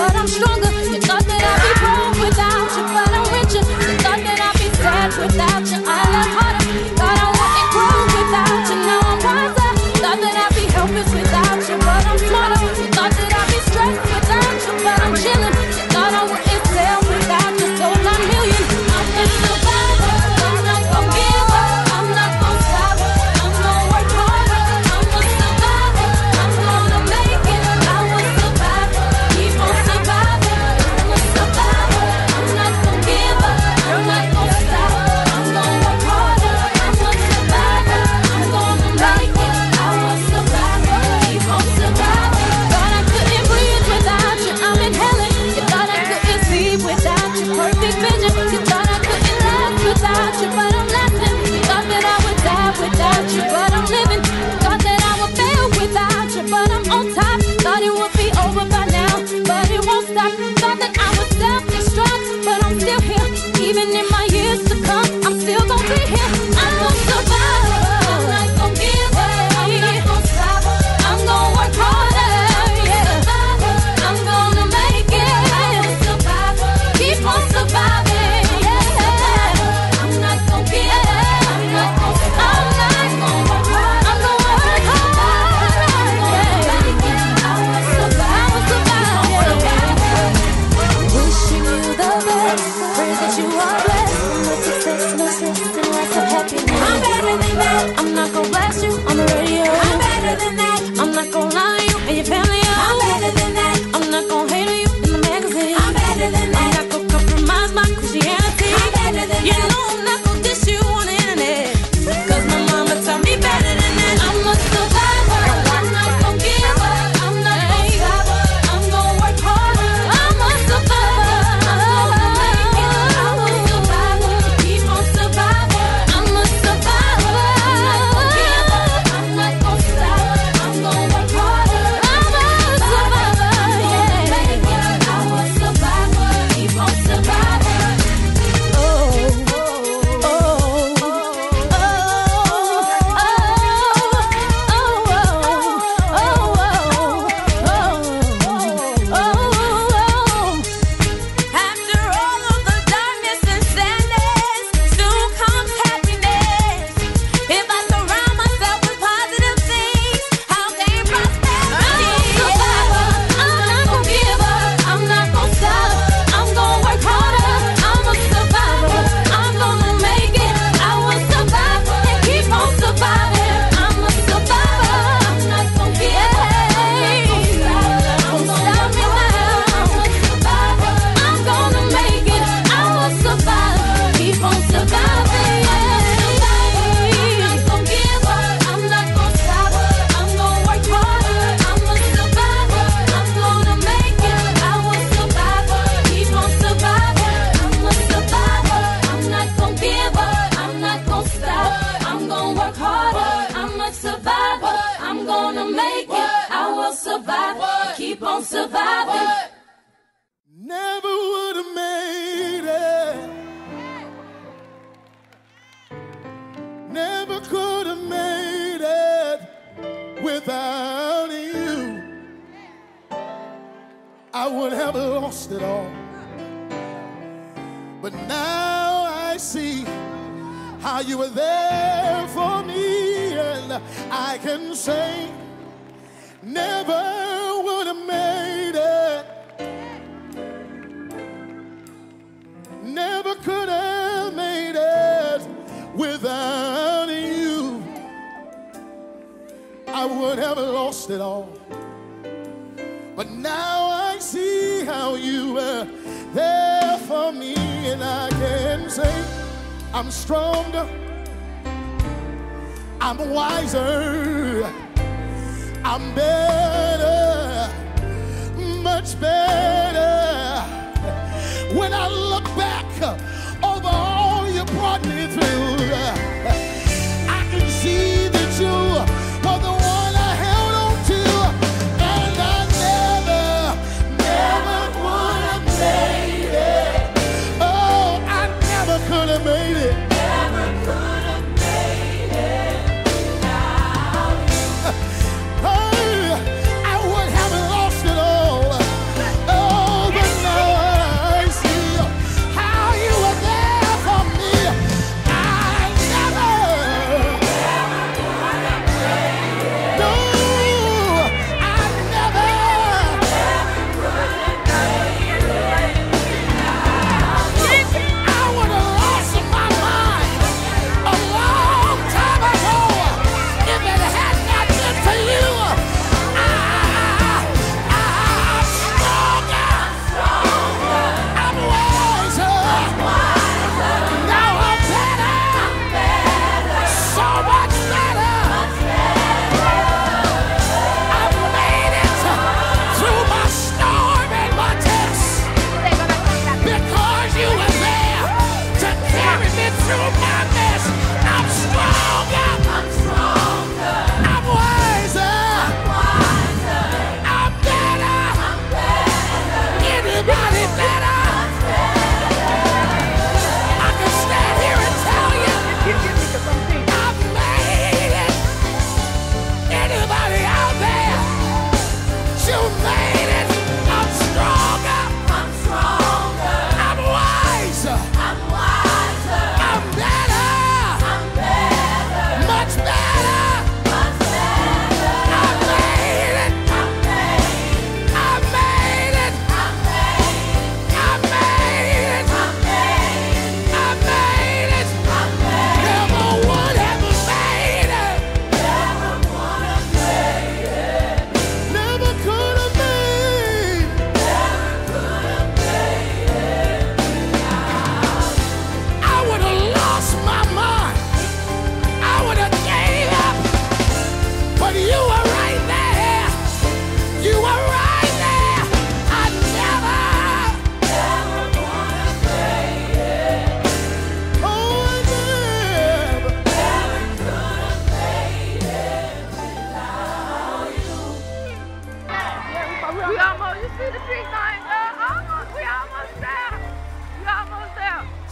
but I'm stronger. On surviving. Never would have made it. Never could have made it without you. I would have lost it all. But now I see how you were there for me, and I can say, never I would have lost it all. But now I see how you were there for me, and I can say, I'm stronger, I'm wiser, I'm better, much better. When I look back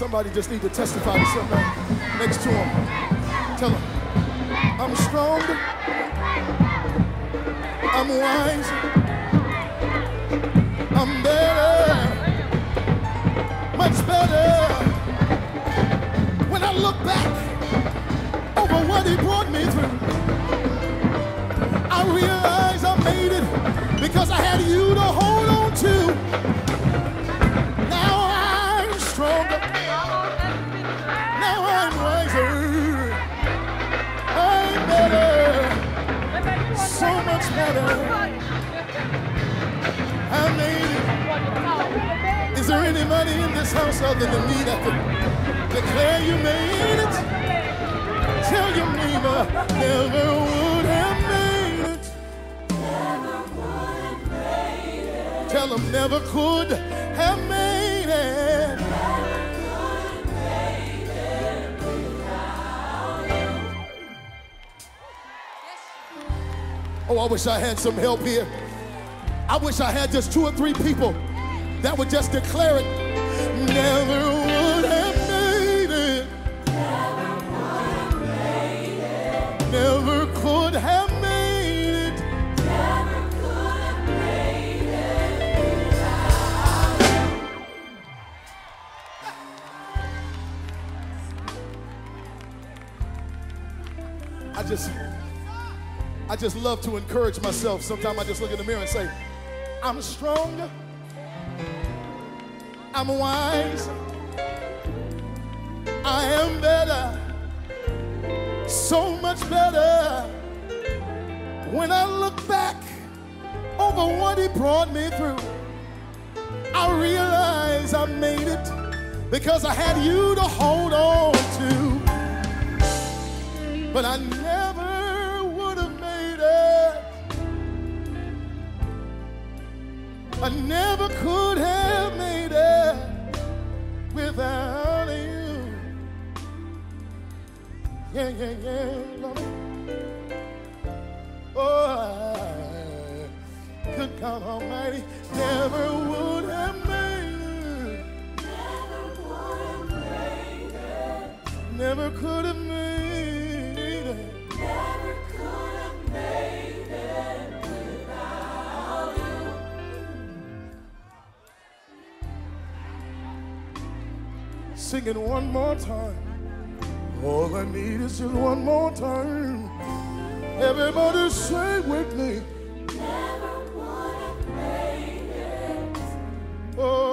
Somebody just need to testify to somebody next to him. Tell him, I'm strong, I'm wise. I'm better. Much better. When I look back over what he brought me through, other than me that declare you made it? Tell your neighbor, never would have made it. Tell them never could have made it. Oh, I wish I had some help here. I wish I had just two or three people that would just declare it. Never would have made it. Never could have made it. I just, I just love to encourage myself. Sometimes I just look in the mirror and say, I'm stronger. I'm wise. I am better. So much better. When I look back over what he brought me through, I realize I made it because I had you to hold on to. But I never would have made it. I never could have Yeah, yeah, yeah, Lord. Oh, good God Almighty, never would have made it. Never would have made it. Never could have made it. Never could have Sing it one more time. All I need is just one more time. Everybody say with me. Never wanna play it. Oh.